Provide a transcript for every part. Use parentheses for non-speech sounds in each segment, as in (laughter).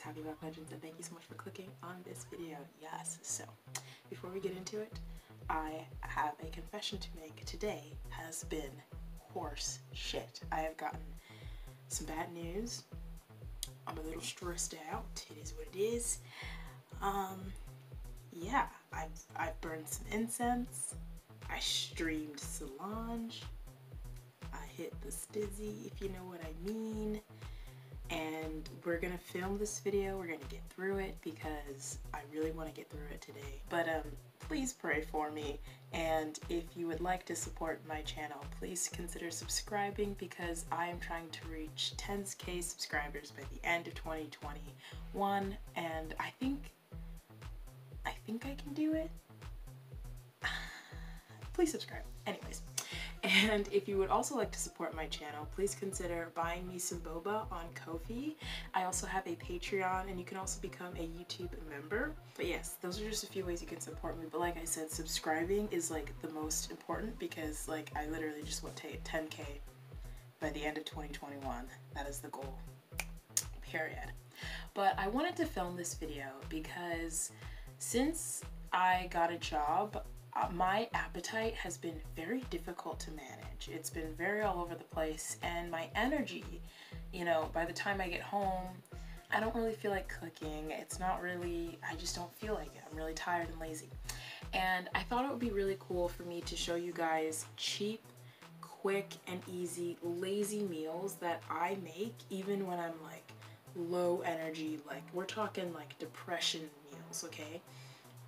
it's Happy Black Legends and thank you so much for clicking on this video. Yes, so before we get into it, I have a confession to make. Today has been horse shit. I have gotten some bad news. I'm a little stressed out. It is what it is. Um, yeah, I've, I've burned some incense. I streamed Solange. I hit the stizzy, if you know what I mean and we're gonna film this video. We're gonna get through it because I really want to get through it today. But um please pray for me. And if you would like to support my channel please consider subscribing because I am trying to reach 10k subscribers by the end of 2021 and I think I think I can do it. (sighs) Please subscribe. Anyways and if you would also like to support my channel, please consider buying me some boba on Ko-fi. I also have a Patreon and you can also become a YouTube member. But yes, those are just a few ways you can support me. But like I said, subscribing is like the most important because like I literally just want to 10k by the end of 2021. That is the goal. Period. But I wanted to film this video because since I got a job, Uh, my appetite has been very difficult to manage. It's been very all over the place and my energy, you know, by the time I get home, I don't really feel like cooking. It's not really, I just don't feel like it. I'm really tired and lazy. And I thought it would be really cool for me to show you guys cheap, quick and easy, lazy meals that I make even when I'm like low energy, like we're talking like depression meals, okay?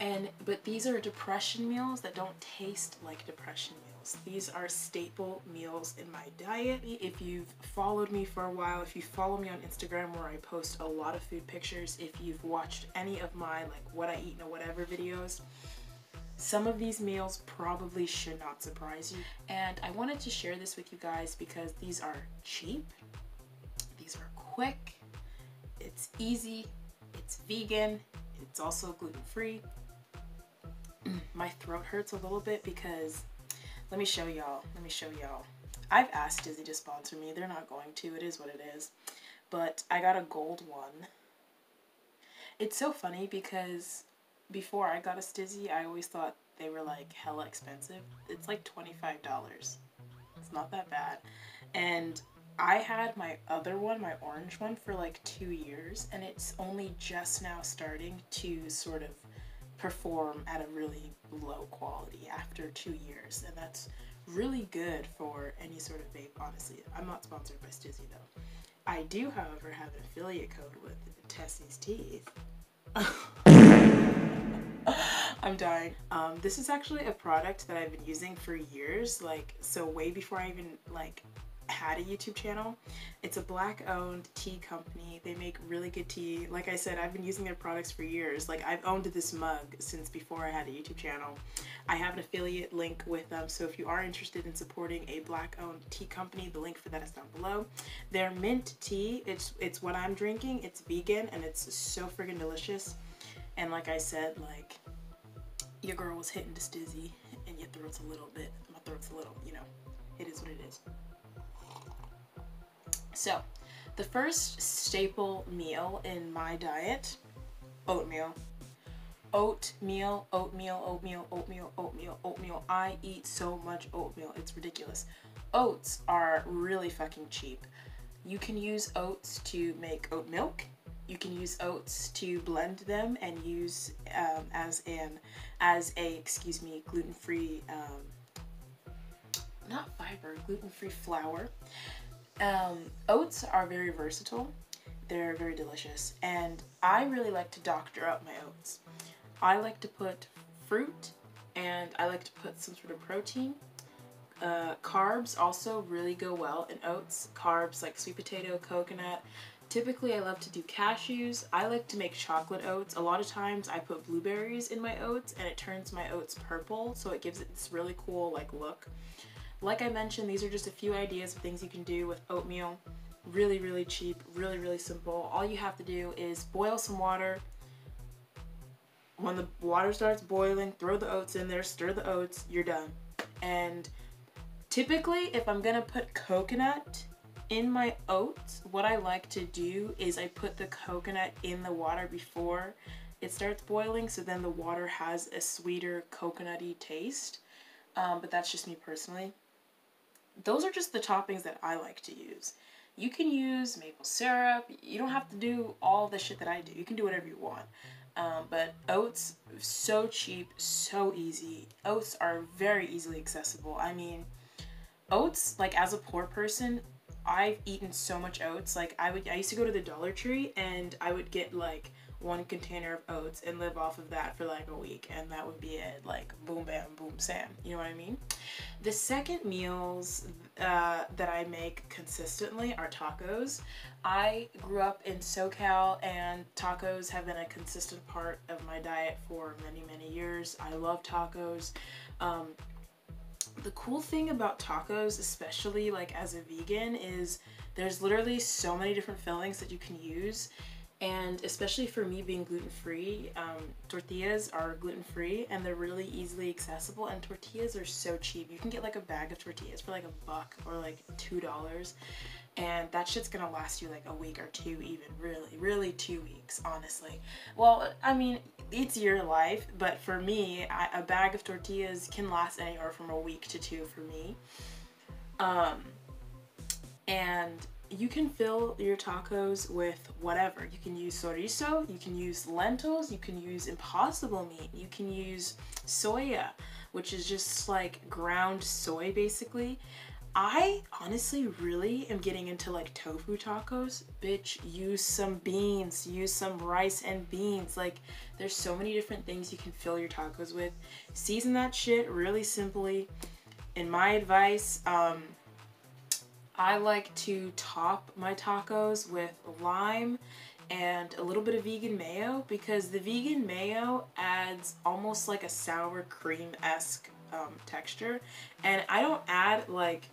And but these are depression meals that don't taste like depression meals. These are staple meals in my diet. If you've followed me for a while, if you follow me on Instagram where I post a lot of food pictures, if you've watched any of my like what I eat and whatever videos, some of these meals probably should not surprise you. And I wanted to share this with you guys because these are cheap, these are quick, it's easy, it's vegan, it's also gluten-free, (clears throat) my throat hurts a little bit because let me show y'all. Let me show y'all. I've asked Stizzy to sponsor me. They're not going to. It is what it is. But I got a gold one. It's so funny because before I got a Stizzy, I always thought they were like hella expensive. It's like $25. It's not that bad. And I had my other one, my orange one, for like two years, and it's only just now starting to sort of perform at a really low quality after two years and that's really good for any sort of vape honestly. I'm not sponsored by stizzy though. I do however have an affiliate code with Tessie's Teas. (laughs) I'm dying. Um, this is actually a product that i've been using for years like so way before i even like had a YouTube channel. It's a black owned tea company. They make really good tea. Like I said, I've been using their products for years. Like I've owned this mug since before I had a YouTube channel. I have an affiliate link with them. So if you are interested in supporting a black owned tea company, the link for that is down below. Their mint tea, it's, it's what I'm drinking. It's vegan and it's so friggin' delicious. And like I said, like your girl was hitting the stizzy and your throat's a little bit, my throat's a little, you know, it is what it is. So, the first staple meal in my diet, oatmeal. Oatmeal, oatmeal, oatmeal, oatmeal, oatmeal, oatmeal. I eat so much oatmeal, it's ridiculous. Oats are really fucking cheap. You can use oats to make oat milk. You can use oats to blend them and use um, as an as a excuse me gluten-free um, not fiber gluten-free flour um, oats are very versatile. They're very delicious. And I really like to doctor up my oats. I like to put fruit and I like to put some sort of protein. Uh, carbs also really go well in oats. Carbs like sweet potato, coconut. Typically I love to do cashews. I like to make chocolate oats. A lot of times I put blueberries in my oats and it turns my oats purple so it gives it this really cool like look. Like I mentioned, these are just a few ideas of things you can do with oatmeal. Really, really cheap, really, really simple. All you have to do is boil some water. When the water starts boiling, throw the oats in there, stir the oats, you're done. And typically, if I'm gonna put coconut in my oats, what I like to do is I put the coconut in the water before it starts boiling so then the water has a sweeter coconutty taste. Um, but that's just me personally. Those are just the toppings that I like to use. You can use maple syrup. You don't have to do all the shit that I do. You can do whatever you want. Um, but oats, so cheap, so easy. Oats are very easily accessible. I mean, oats, like as a poor person, I've eaten so much oats. Like I would, I used to go to the Dollar Tree and I would get like one container of oats and live off of that for like a week and that would be it. Like boom bam boom sam. You know what i mean? The second meals uh, that i make consistently are tacos. I grew up in socal and tacos have been a consistent part of my diet for many many years. I love tacos. Um, the cool thing about tacos especially like as a vegan is there's literally so many different fillings that you can use and especially for me being gluten-free um, tortillas are gluten-free and they're really easily accessible and tortillas are so cheap. You can get like a bag of tortillas for like a buck or like two dollars. And that shit's gonna last you like a week or two even really really two weeks honestly. Well i mean it's your life but for me I, a bag of tortillas can last anywhere from a week to two for me. Um and you can fill your tacos with whatever. You can use chorizo, you can use lentils, you can use impossible meat, you can use soya, which is just like ground soy basically. I honestly really am getting into like tofu tacos. Bitch, use some beans, use some rice and beans. Like, there's so many different things you can fill your tacos with. Season that shit really simply. In my advice, um, I like to top my tacos with lime and a little bit of vegan mayo because the vegan mayo adds almost like a sour cream-esque um, texture. And I don't add like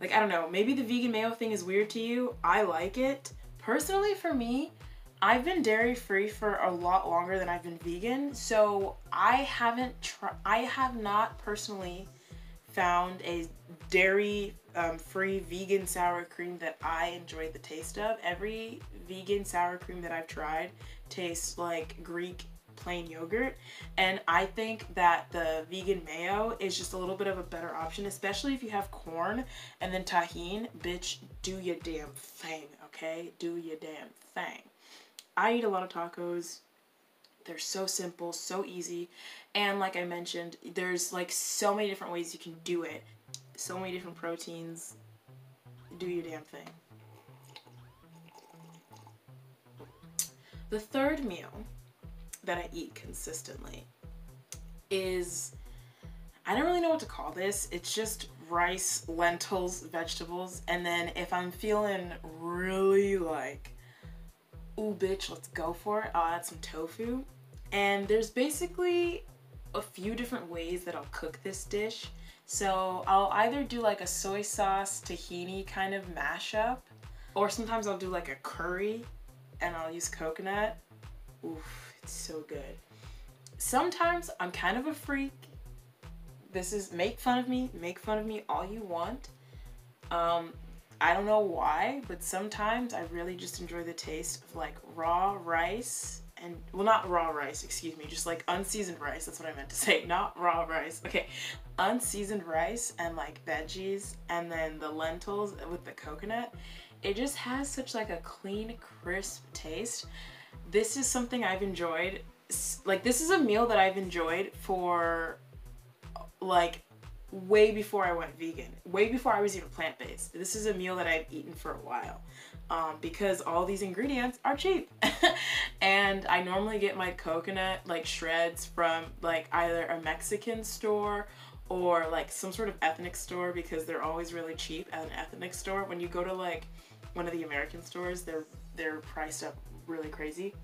like I don't know maybe the vegan mayo thing is weird to you. I like it. Personally for me I've been dairy free for a lot longer than I've been vegan. So I haven't tried I have not personally found a dairy um, free vegan sour cream that I enjoyed the taste of. Every vegan sour cream that I've tried tastes like Greek plain yogurt. And I think that the vegan mayo is just a little bit of a better option especially if you have corn and then Tajín bitch do your damn thing okay? Do your damn thing. I eat a lot of tacos. They're so simple so easy. And like I mentioned there's like so many different ways you can do it so many different proteins. Do your damn thing. The third meal that I eat consistently is, I don't really know what to call this. It's just rice, lentils, vegetables, and then if I'm feeling really like, ooh bitch, let's go for it, I'll add some tofu. And there's basically a few different ways that I'll cook this dish. So I'll either do like a soy sauce tahini kind of mashup or sometimes I'll do like a curry and I'll use coconut. Oof, it's so good. Sometimes I'm kind of a freak. This is, make fun of me, make fun of me all you want. Um, I don't know why, but sometimes I really just enjoy the taste of like raw rice and well not raw rice excuse me just like unseasoned rice that's what I meant to say (laughs) not raw rice okay. Unseasoned rice and like veggies and then the lentils with the coconut it just has such like a clean crisp taste. This is something I've enjoyed like this is a meal that I've enjoyed for like way before I went vegan way before I was even plant-based. This is a meal that I've eaten for a while um, because all these ingredients are cheap. (laughs) and I normally get my coconut like shreds from like either a Mexican store or like some sort of ethnic store because they're always really cheap at an ethnic store. When you go to like one of the American stores, they're they're priced up really crazy.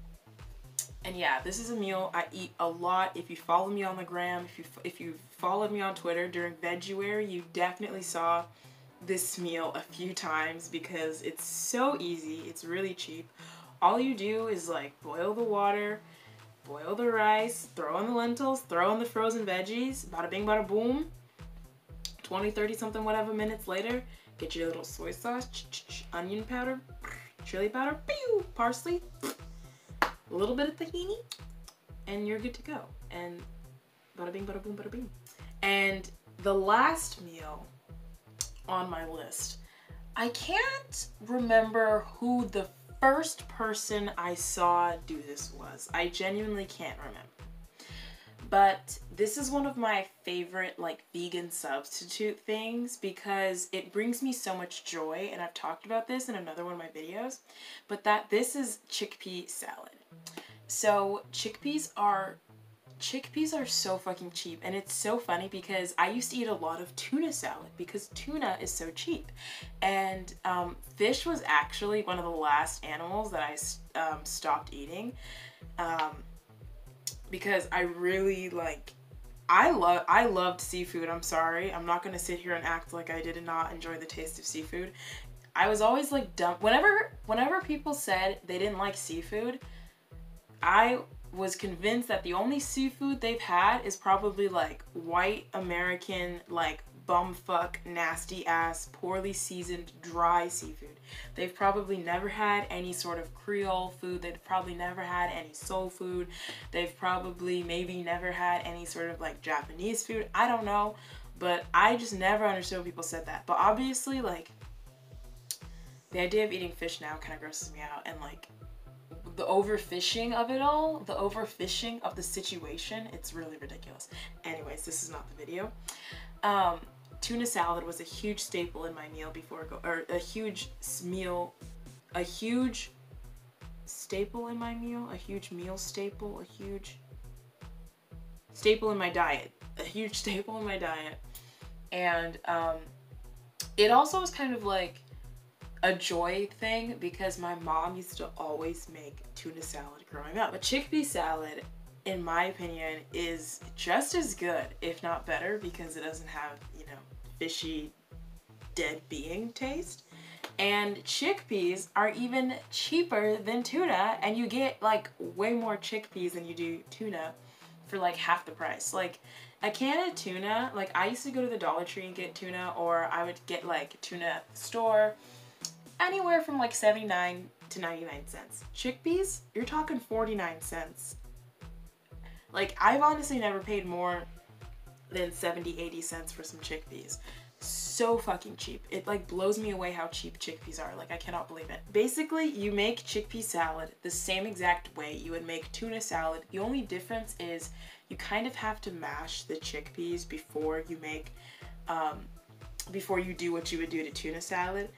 And yeah, this is a meal I eat a lot. If you follow me on the gram, if you if you followed me on Twitter during Veganuary, you definitely saw this meal a few times because it's so easy. It's really cheap. All you do is like boil the water, boil the rice, throw in the lentils, throw in the frozen veggies, bada bing bada boom. 20, 30 something whatever minutes later, Get your little soy sauce, onion powder, chili powder, parsley, a little bit of tahini, and you're good to go. And bada bing, bada boom, bada bing. And the last meal on my list, I can't remember who the first person I saw do this was. I genuinely can't remember. But this is one of my favorite like vegan substitute things because it brings me so much joy and I've talked about this in another one of my videos, but that this is chickpea salad. So chickpeas are chickpeas are so fucking cheap and it's so funny because I used to eat a lot of tuna salad because tuna is so cheap. And um, fish was actually one of the last animals that I um, stopped eating um, because I really like I love I loved seafood I'm sorry. I'm not gonna sit here and act like I did not enjoy the taste of seafood. I was always like dumb whenever whenever people said they didn't like seafood I was convinced that the only seafood they've had is probably like white American, like bumfuck, nasty ass, poorly seasoned, dry seafood. They've probably never had any sort of Creole food. They've probably never had any soul food. They've probably maybe never had any sort of like Japanese food. I don't know. But I just never understood when people said that. But obviously, like, the idea of eating fish now kind of grosses me out. And like, the overfishing of it all, the overfishing of the situation, it's really ridiculous. Anyways, this is not the video. Um, tuna salad was a huge staple in my meal before go, or a huge meal, a huge staple in my meal, a huge meal staple, a huge staple in my diet, a huge (laughs) staple in my diet. And um, it also was kind of like a joy thing because my mom used to always make tuna salad growing up. But chickpea salad, in my opinion, is just as good, if not better, because it doesn't have, you know, fishy dead being taste. And chickpeas are even cheaper than tuna, and you get like way more chickpeas than you do tuna for like half the price. Like a can of tuna, like I used to go to the Dollar Tree and get tuna, or I would get like tuna store anywhere from like 79 to 99 cents. Chickpeas, you're talking 49 cents. Like, I've honestly never paid more than 70, 80 cents for some chickpeas. So fucking cheap. It like blows me away how cheap chickpeas are. Like, I cannot believe it. Basically, you make chickpea salad the same exact way you would make tuna salad. The only difference is you kind of have to mash the chickpeas before you make, um, before you do what you would do to tuna salad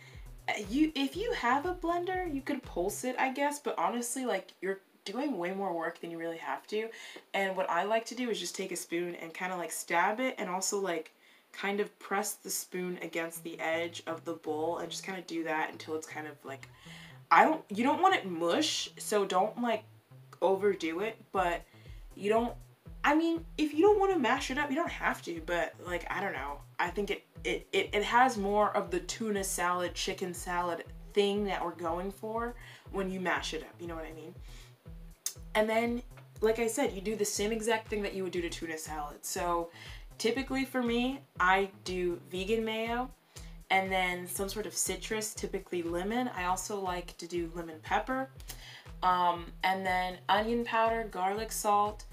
you if you have a blender, you could pulse it, I guess, but honestly, like you're doing way more work than you really have to. And what I like to do is just take a spoon and kind of like stab it and also like kind of press the spoon against the edge of the bowl and just kind of do that until it's kind of like I don't you don't want it mush, so don't like overdo it, but you don't I mean, if you don't want to mash it up, you don't have to, but like I don't know. I think it it, it, it has more of the tuna salad, chicken salad thing that we're going for when you mash it up, you know what I mean? And then, like I said, you do the same exact thing that you would do to tuna salad. So typically for me, I do vegan mayo and then some sort of citrus, typically lemon. I also like to do lemon pepper. Um, and then onion powder, garlic salt,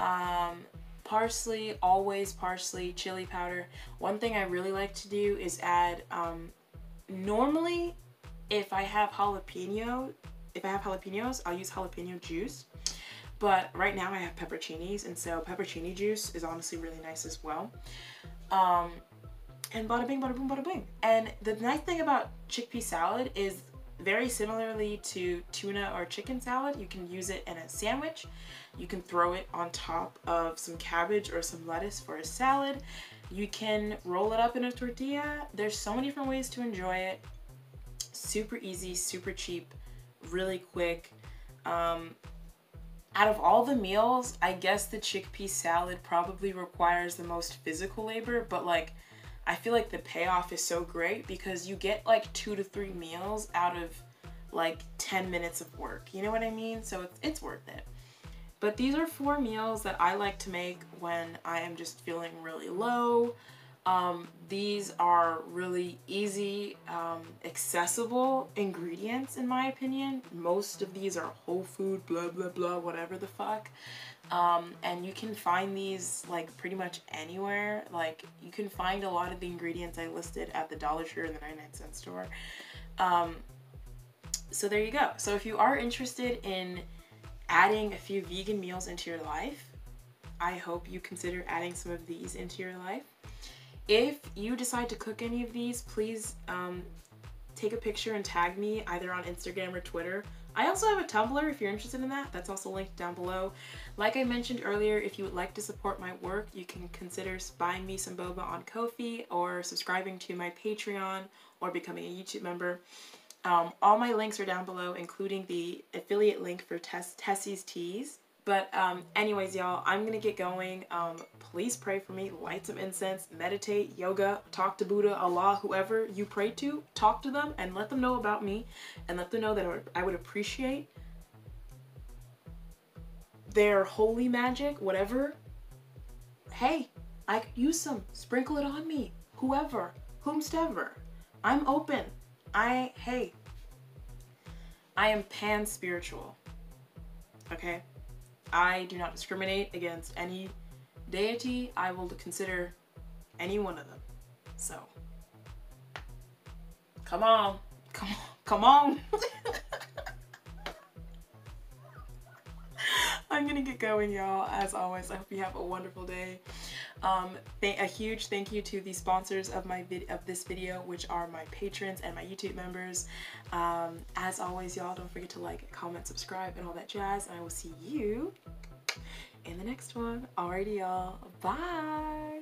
um, parsley, always parsley, chili powder. One thing I really like to do is add, um, normally if I have jalapeno, if I have jalapenos, I'll use jalapeno juice. But right now I have pepperoncinis, and so pepperoni juice is honestly really nice as well. Um, and bada bing, bada boom, bada bing. And the nice thing about chickpea salad is very similarly to tuna or chicken salad, you can use it in a sandwich. You can throw it on top of some cabbage or some lettuce for a salad. You can roll it up in a tortilla. There's so many different ways to enjoy it. Super easy, super cheap, really quick. Um, out of all the meals, I guess the chickpea salad probably requires the most physical labor, but like I feel like the payoff is so great because you get like two to three meals out of like 10 minutes of work. You know what I mean? So it's, it's worth it. But these are four meals that I like to make when I am just feeling really low. Um, these are really easy, um, accessible ingredients in my opinion. Most of these are whole food, blah, blah, blah, whatever the fuck. Um, and you can find these like pretty much anywhere. Like you can find a lot of the ingredients I listed at the Dollar Tree or the 99 cent store. Um, so there you go. So if you are interested in adding a few vegan meals into your life, I hope you consider adding some of these into your life. If you decide to cook any of these, please um, take a picture and tag me either on Instagram or Twitter. I also have a Tumblr if you're interested in that. That's also linked down below. Like I mentioned earlier, if you would like to support my work, you can consider buying me some boba on Ko-fi or subscribing to my Patreon or becoming a YouTube member. Um, all my links are down below, including the affiliate link for Tess Tessie's Teas. But um, anyways, y'all, I'm gonna get going. Um, please pray for me, light some incense, meditate, yoga, talk to Buddha, Allah, whoever you pray to, talk to them and let them know about me and let them know that I would appreciate their holy magic, whatever. Hey, I could use some. Sprinkle it on me. Whoever, whomstever. I'm open. I, hey, I am pan spiritual. Okay? I do not discriminate against any deity. I will consider any one of them. So, come on. Come on. Come on. (laughs) I'm gonna get going, y'all. As always, I hope you have a wonderful day. Um, a huge thank you to the sponsors of my of this video, which are my patrons and my YouTube members. Um, as always, y'all, don't forget to like, comment, subscribe, and all that jazz. And I will see you in the next one. Alrighty, y'all. Bye.